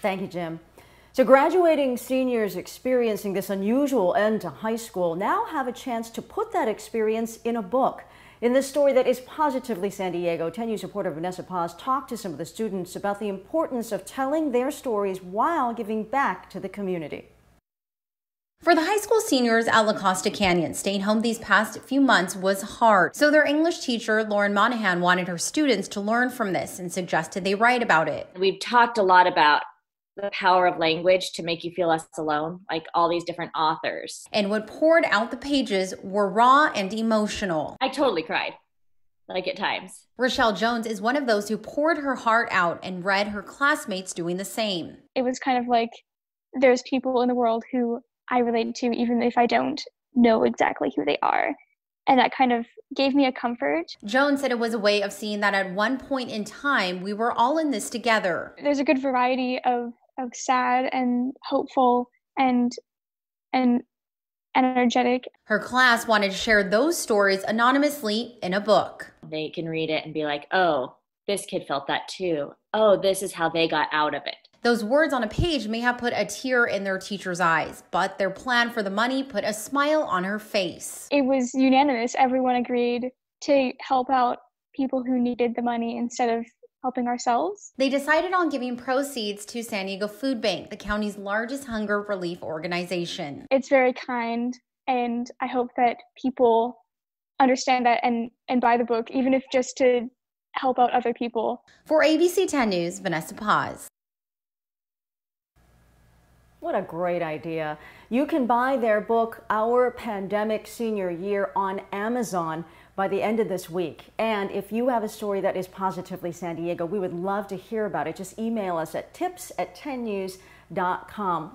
Thank you, Jim. So, graduating seniors experiencing this unusual end to high school now have a chance to put that experience in a book. In this story that is positively San Diego, 10 News reporter Vanessa Paz talked to some of the students about the importance of telling their stories while giving back to the community. For the high school seniors at La Costa Canyon, staying home these past few months was hard. So their English teacher, Lauren Monahan, wanted her students to learn from this and suggested they write about it. We've talked a lot about the power of language to make you feel less alone, like all these different authors. And what poured out the pages were raw and emotional. I totally cried, like at times. Rochelle Jones is one of those who poured her heart out and read her classmates doing the same. It was kind of like there's people in the world who I relate to, even if I don't know exactly who they are and that kind of gave me a comfort. Jones said it was a way of seeing that at one point in time we were all in this together. There's a good variety of of sad and hopeful and and energetic. Her class wanted to share those stories anonymously in a book. They can read it and be like, "Oh, this kid felt that too. Oh, this is how they got out of it." Those words on a page may have put a tear in their teacher's eyes, but their plan for the money put a smile on her face. It was unanimous. Everyone agreed to help out people who needed the money instead of helping ourselves. They decided on giving proceeds to San Diego Food Bank, the county's largest hunger relief organization. It's very kind, and I hope that people understand that and, and buy the book, even if just to help out other people. For ABC 10 News, Vanessa Paz. What a great idea. You can buy their book, Our Pandemic Senior Year, on Amazon by the end of this week. And if you have a story that is positively San Diego, we would love to hear about it. Just email us at tips at 10news.com.